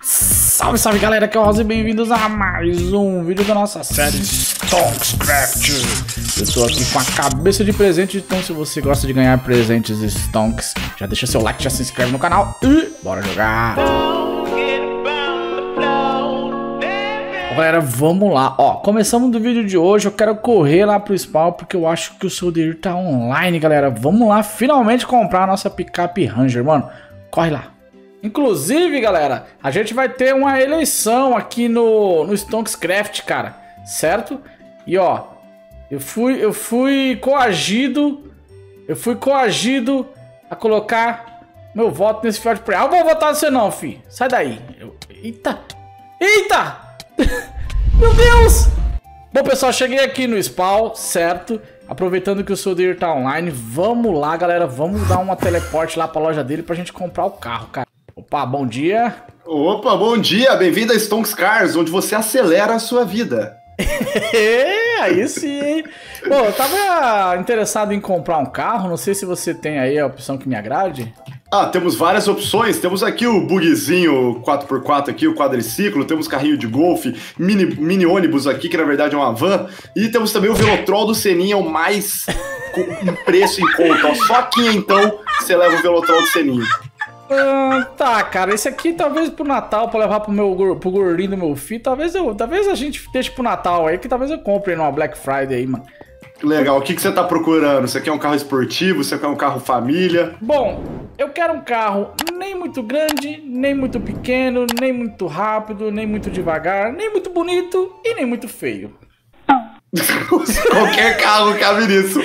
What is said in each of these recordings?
Salve, salve galera, aqui é o Rosa e bem-vindos a mais um vídeo da nossa série Stonkscraft. Eu tô aqui com a cabeça de presente, então se você gosta de ganhar presentes Stonks, já deixa seu like, já se inscreve no canal e bora jogar. Galera, vamos lá. Ó, começamos do vídeo de hoje. Eu quero correr lá pro spawn porque eu acho que o Soldeir tá online, galera. Vamos lá, finalmente comprar a nossa picape Ranger, mano. Corre lá. Inclusive, galera, a gente vai ter uma eleição aqui no, no Stonkscraft, cara. Certo? E ó, eu fui, eu fui coagido. Eu fui coagido a colocar meu voto nesse fiel de pré. Ah, eu vou votar você não, fi. Sai daí. Eu, eita! Eita! Meu Deus! Bom, pessoal, cheguei aqui no spawn, certo? Aproveitando que o Soldeir tá online, vamos lá, galera. Vamos dar uma teleporte lá pra loja dele pra gente comprar o carro, cara. Opa, bom dia. Opa, bom dia. Bem-vindo a Stonks Cars, onde você acelera a sua vida. aí sim. Bom, eu tava interessado em comprar um carro. Não sei se você tem aí a opção que me agrade. Ah, temos várias opções. Temos aqui o bugzinho 4x4 aqui, o quadriciclo, temos carrinho de golfe, mini, mini ônibus aqui, que na verdade é uma van, e temos também o Velotrol do Seninha, o mais com preço em conta. Só aqui então você leva o Velotrol do Seninha. Ah, tá, cara, esse aqui talvez pro Natal, pra levar pro meu pro gordinho do meu filho, talvez eu, talvez a gente deixe pro Natal aí, que talvez eu compre numa Black Friday aí, mano. Legal, o que, que você tá procurando? Você quer um carro esportivo? Você quer um carro família? Bom, eu quero um carro nem muito grande, nem muito pequeno, nem muito rápido, nem muito devagar, nem muito bonito e nem muito feio. Qualquer carro cabe nisso.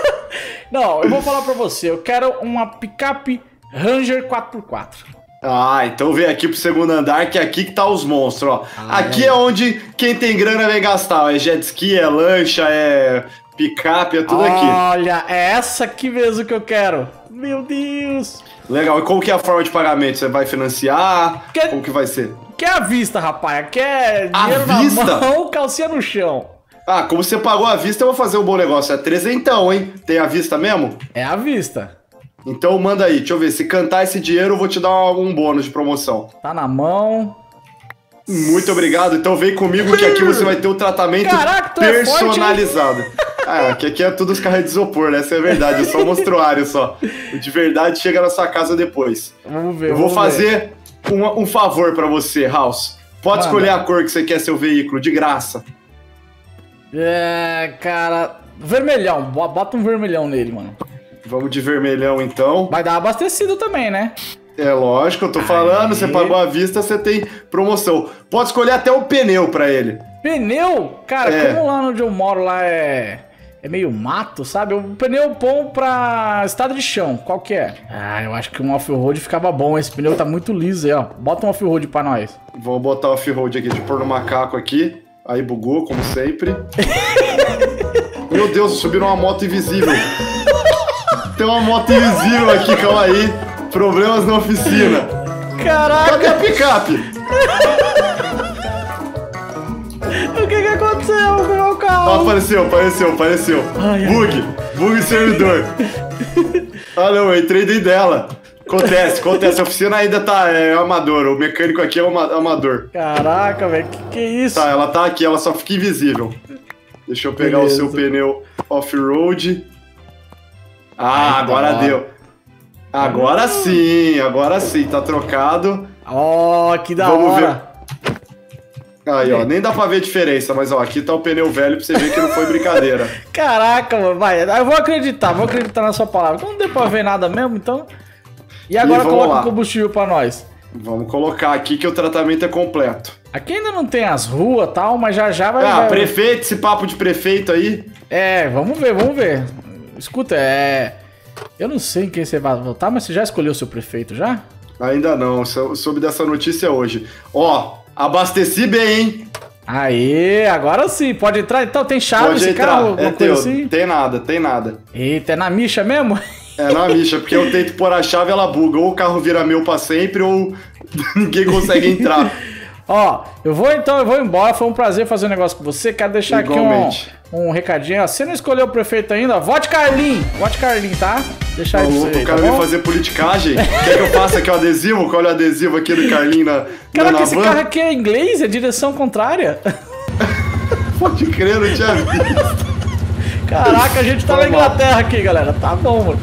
Não, eu vou falar pra você, eu quero uma picape Ranger 4x4. Ah, então vem aqui pro segundo andar, que é aqui que tá os monstros, ó. Ah, aqui é. é. onde quem tem grana vem gastar. É jet ski, é lancha, é picape, é tudo Olha, aqui. Olha, é essa aqui mesmo que eu quero. Meu Deus. Legal, e como que é a forma de pagamento? Você vai financiar? Quer, como que vai ser? Quer a vista, rapaz? Quer dinheiro vista? na mão, calcinha no chão. Ah, como você pagou a vista, eu vou fazer um bom negócio. É trezentão, hein? Tem a vista mesmo? É a vista. Então manda aí, deixa eu ver. Se cantar esse dinheiro, eu vou te dar um bônus de promoção. Tá na mão. Muito obrigado. Então vem comigo que aqui você vai ter o um tratamento Caraca, é personalizado. É ah, que aqui é tudo os carros de isopor, né? Essa é a verdade, é só mostruário só. O de verdade chega na sua casa depois. Vamos ver. Eu vou fazer um, um, favor para você, House. Pode Mano. escolher a cor que você quer seu veículo, de graça. É, cara. Vermelhão, bota um vermelhão nele, mano. Vamos de vermelhão então. Vai dar abastecido também, né? É lógico, eu tô falando, você pagou à vista, você tem promoção. Pode escolher até o pneu para ele. Pneu? Cara, é. como lá onde eu moro lá é é meio mato, sabe? O pneu bom pra estado de chão, qual que é? Ah, eu acho que um off-road ficava bom. Esse pneu tá muito liso aí, ó. Bota um off-road pra nós. Vou botar o off-road aqui, de pôr no macaco aqui. Aí bugou, como sempre. Meu Deus, subiram uma moto invisível. Tem uma moto invisível aqui, calma aí. Problemas na oficina. Caraca! Cadê a picape? Com o meu carro? Ah, apareceu, apareceu, apareceu. Ai, bug, ai. bug servidor. ah não, eu entrei dentro dela. Acontece, acontece. A oficina ainda tá é, amador. O mecânico aqui é um amador. Caraca, velho, que que é isso? Tá, ela tá aqui, ela só fica invisível. Deixa eu pegar Beleza. o seu pneu off-road. Ah, agora deu. Agora sim, agora sim, tá trocado. Ó, oh, que da Vamos hora. Ver. Aí, ó, nem dá pra ver a diferença, mas ó, aqui tá o pneu velho pra você ver que não foi brincadeira. Caraca, mano, vai, eu vou acreditar, vou acreditar na sua palavra. Não deu pra ver nada mesmo, então. E agora e coloca lá. o combustível pra nós. Vamos colocar aqui que o tratamento é completo. Aqui ainda não tem as ruas e tal, mas já já vai. Ah, vai... prefeito, esse papo de prefeito aí. É, vamos ver, vamos ver. Escuta, é. Eu não sei em quem você vai votar, mas você já escolheu o seu prefeito já? Ainda não, soube dessa notícia hoje. Ó, abasteci bem, hein? Aê, agora sim, pode entrar. Então tem chave pode esse entrar. carro? É teu, assim? tem nada, tem nada. Eita, é na micha mesmo? É na micha, porque eu tento pôr a chave ela buga. Ou o carro vira meu pra sempre, ou ninguém consegue entrar. Ó, eu vou então, eu vou embora. Foi um prazer fazer um negócio com você. Quero deixar Igualmente. aqui um, um recadinho. Você não escolheu o prefeito ainda? Vote Carlin! Vote Carlin, tá? Deixar aí pra você. O cara tá fazer politicagem. Quer que eu faça aqui o adesivo? Olha o adesivo aqui do Carlin na. Caraca, na esse carro aqui é inglês? É direção contrária? Pode crer, não tinha visto. Caraca, a gente tá Foi na Inglaterra mal. aqui, galera. Tá bom, mano.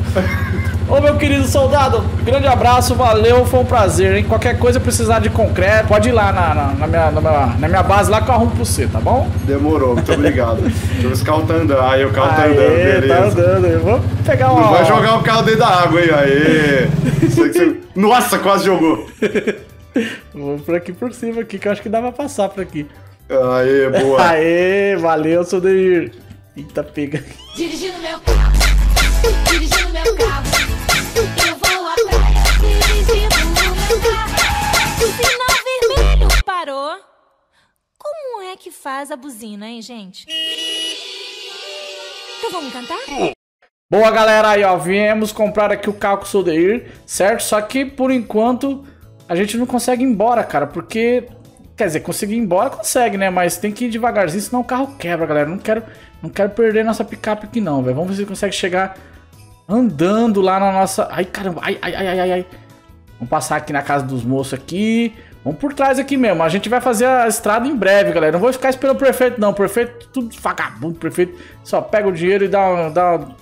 Ô meu querido soldado, grande abraço, valeu, foi um prazer, hein? Qualquer coisa precisar de concreto, pode ir lá na, na, na, minha, na, minha, na minha base lá que eu arrumo pra você, tá bom? Demorou, muito obrigado. Deixa eu ver se o carro tá andando. Aí o carro tá Aê, tá andando, beleza. Tá andando, eu vou pegar uma. Não vai jogar o carro dentro da água, hein? Aê! Nossa, quase jogou. Vou por aqui por cima aqui, que eu acho que dá pra passar por aqui. Aê, boa. Aê, valeu, Sodeir. Eita, pega. Dirigindo meu carro, dirigindo meu carro. Parou. Como é que faz a buzina, hein, gente? Então vamos cantar? Boa, galera, aí, ó, viemos comprar aqui o carro com o Sodeir, certo? Só que, por enquanto, a gente não consegue ir embora, cara, porque... Quer dizer, conseguir ir embora consegue, né? Mas tem que ir devagarzinho, senão o carro quebra, galera. Não quero não quero perder nossa picape aqui não, velho. Vamos ver se consegue chegar andando lá na nossa... Ai, caramba. Ai, ai, ai, ai, ai. Vamos passar aqui na casa dos moços aqui. Vamos por trás aqui mesmo. A gente vai fazer a estrada em breve, galera. Não vou ficar esperando o prefeito, não. O prefeito, tudo vagabundo. Prefeito só pega o dinheiro e dá uma, dá uma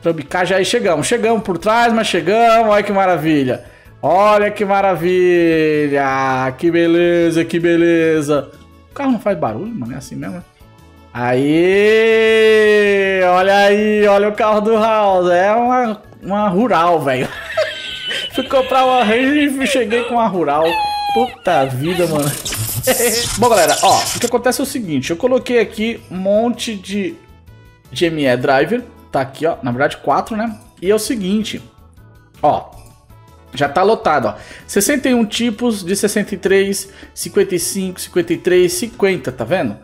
trambicagem. Aí chegamos. Chegamos por trás, mas chegamos. Olha que maravilha. Olha que maravilha. Que beleza, que beleza. O carro não faz barulho, mano. É assim mesmo, né? Aí, olha aí, olha o carro do House. É uma, uma rural, velho. Fui comprar uma Ranger e cheguei com uma rural. Puta vida, mano. Bom, galera, ó, o que acontece é o seguinte. Eu coloquei aqui um monte de GME Driver. Tá aqui, ó. Na verdade, quatro, né? E é o seguinte. Ó, já tá lotado, ó. 61 tipos de 63, 55, 53, 50, tá vendo?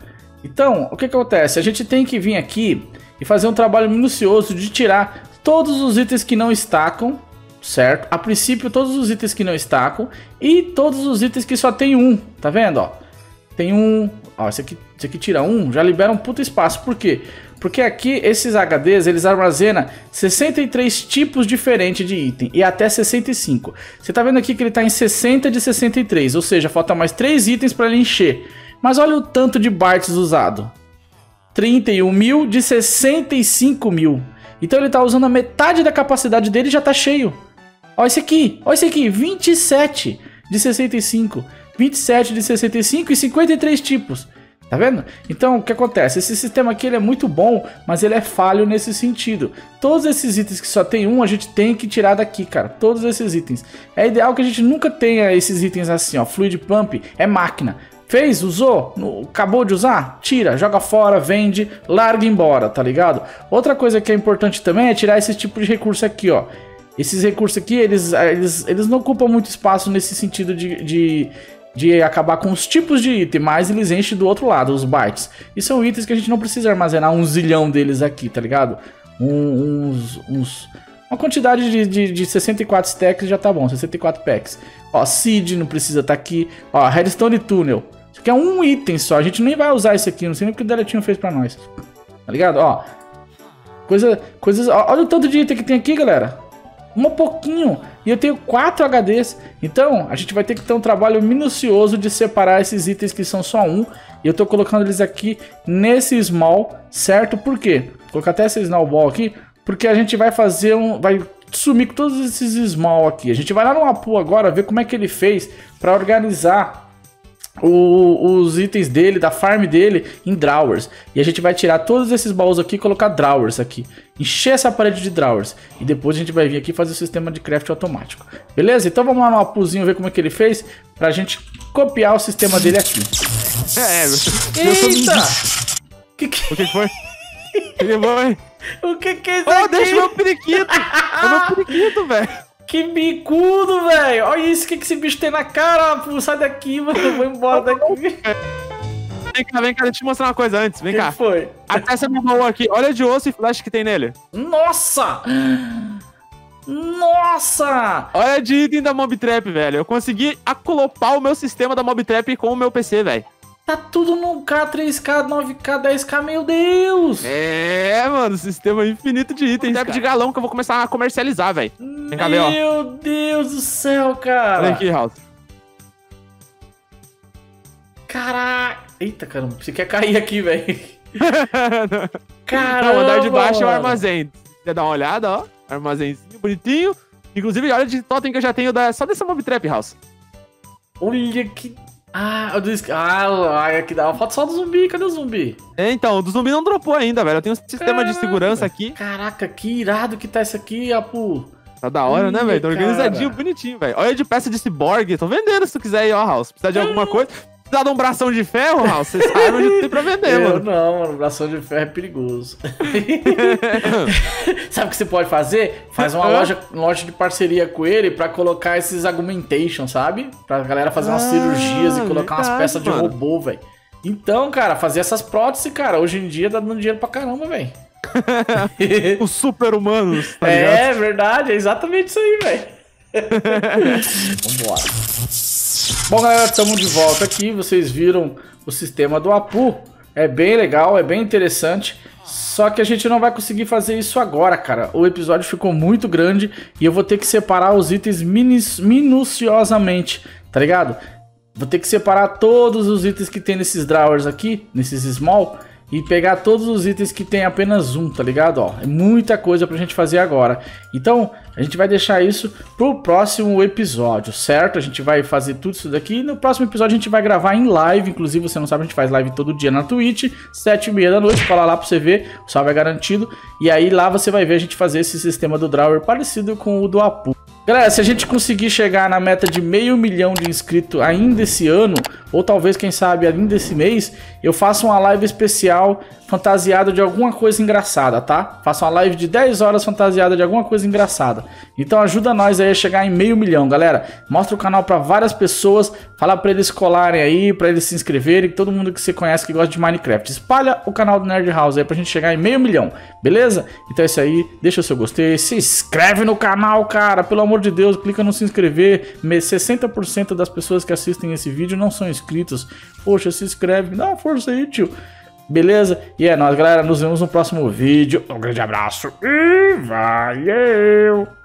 Então, o que, que acontece? A gente tem que vir aqui e fazer um trabalho minucioso de tirar todos os itens que não estacam, certo? A princípio, todos os itens que não estacam e todos os itens que só tem um, tá vendo? Ó, tem um, ó, esse aqui, esse aqui tira um, já libera um puto espaço. Por quê? Porque aqui esses HDs eles armazenam 63 tipos diferentes de item e até 65. Você tá vendo aqui que ele tá em 60 de 63, ou seja, falta mais 3 itens para ele encher. Mas olha o tanto de bytes usado. 31 mil de 65 mil. Então ele está usando a metade da capacidade dele e já está cheio. Olha esse aqui, olha esse aqui, 27 de 65. 27 de 65 e 53 tipos. Tá vendo? Então, o que acontece? Esse sistema aqui ele é muito bom, mas ele é falho nesse sentido. Todos esses itens que só tem um, a gente tem que tirar daqui, cara. Todos esses itens. É ideal que a gente nunca tenha esses itens assim, ó. Fluid Pump é máquina. Fez, usou, no, acabou de usar? Tira, joga fora, vende, larga embora, tá ligado? Outra coisa que é importante também é tirar esse tipo de recurso aqui, ó. Esses recursos aqui, eles, eles, eles não ocupam muito espaço nesse sentido de, de, de acabar com os tipos de item, mas eles enchem do outro lado, os bytes. E são itens que a gente não precisa armazenar um zilhão deles aqui, tá ligado? Um, uns, uns, uma quantidade de, de, de 64 stacks já tá bom, 64 packs. Ó, Seed não precisa estar tá aqui. Ó, Redstone Tunnel. Isso aqui é um item só. A gente nem vai usar isso aqui. Não sei nem o que o Deletinho fez pra nós. Tá ligado? Ó. Coisa, coisas. Olha o tanto de item que tem aqui, galera. Um pouquinho. E eu tenho 4 HDs. Então, a gente vai ter que ter um trabalho minucioso de separar esses itens que são só um. E eu tô colocando eles aqui nesse small, certo? Por quê? Vou colocar até esse snowball aqui. Porque a gente vai fazer um. Vai sumir com todos esses small aqui. A gente vai lá no Apu agora ver como é que ele fez para organizar o, os itens dele, da farm dele, em drawers. E a gente vai tirar todos esses baús aqui e colocar drawers aqui. Encher essa parede de drawers. E depois a gente vai vir aqui fazer o sistema de craft automático. Beleza? Então vamos lá no apuzinho ver como é que ele fez. Pra gente copiar o sistema dele aqui. É, Eita! Que que... O que foi? O que foi? O que que é isso oh, aqui? deixa meu periquito! é meu periquito, velho! Que bicudo, velho! Olha isso, que, que esse bicho tem na cara, pô. Sai daqui, mano. Eu vou embora daqui. Vem cá, vem cá, deixa eu te mostrar uma coisa antes. Vem que cá. foi? Até essa meu baú aqui. Olha de osso e flash que tem nele. Nossa! Nossa! Olha de item da Mob Trap, velho. Eu consegui acolopar o meu sistema da Mob Trap com o meu PC, velho. Tá tudo no K, 3K, 9K, 10K, meu Deus! É, mano, sistema infinito de itens. Trap de galão que eu vou começar a comercializar, velho. Vem cá ver, ó. Meu Deus do céu, cara! Olha aqui, House. Caraca! Eita, caramba, você quer cair aqui, velho. Caramba! Não, o andar de baixo é o armazém. Quer dar uma olhada, ó. Armazenzinho bonitinho. Inclusive, olha de totem que eu já tenho da- só dessa Mob Trap House. Olha que. Ah, o do... ah, aqui dá uma foto só do zumbi. Cadê o zumbi? É, então, o do zumbi não dropou ainda, velho. Eu tenho um sistema de Caraca. segurança aqui. Caraca, que irado que tá isso aqui, Apu. Tá da hora, né, Ih, velho? Tá organizadinho, cara. bonitinho, velho. Olha de peça de ciborgue. Tô vendendo se tu quiser aí, ó, House. Precisar de alguma coisa. De um bração de ferro, House? Você sabe onde tem pra vender, Eu mano. não, mano, bração de ferro é perigoso. Sabe o que você pode fazer? Faz uma loja, loja de parceria com ele pra colocar esses augmentation, sabe? Pra galera fazer umas Ah, cirurgias e colocar umas verdade, peças de mano. robô, velho. Então, cara, fazer essas próteses, cara, hoje em dia tá dando dinheiro pra caramba, velho. Os super-humanos, tá é ligado? verdade, é exatamente isso aí, velho. Vambora. Bom, galera, estamos de volta aqui. Vocês viram o sistema do Apu. É bem legal, é bem interessante. Só que a gente não vai conseguir fazer isso agora, cara. O episódio ficou muito grande e eu vou ter que separar os itens minuciosamente, tá ligado? Vou ter que separar todos os itens que tem nesses drawers aqui, nesses small, e pegar todos os itens que tem apenas um, tá ligado? Ó, é muita coisa pra gente fazer agora. Então, a gente vai deixar isso pro próximo episódio, certo? A gente vai fazer tudo isso daqui. No próximo episódio a gente vai gravar em live. Inclusive, você não sabe, a gente faz live todo dia na Twitch, sete e meia da noite. Cola lá pra você ver, o salve é garantido. E aí lá você vai ver a gente fazer esse sistema do drawer parecido com o do Apu. Galera, se a gente conseguir chegar na meta de meio milhão de inscritos ainda esse ano, ou talvez, quem sabe, ainda esse mês, eu faço uma live especial fantasiada de alguma coisa engraçada, tá? Faço uma live de 10 horas fantasiada de alguma coisa engraçada. Então ajuda nós aí a chegar em meio milhão, galera. Mostra o canal pra várias pessoas, fala pra eles colarem aí, pra eles se inscreverem, todo mundo que você conhece que gosta de Minecraft. Espalha o canal do Nerd House aí pra gente chegar em meio milhão, beleza? Então é isso aí, deixa o seu gostei, se inscreve no canal, cara, pelo amor de Deus, clica no se inscrever. Me- 60% das pessoas que assistem esse vídeo não são. Poxa, se inscreve, dá uma força aí, tio. Beleza? E é nóis, galera. Nos vemos no próximo vídeo. Um grande abraço e valeu!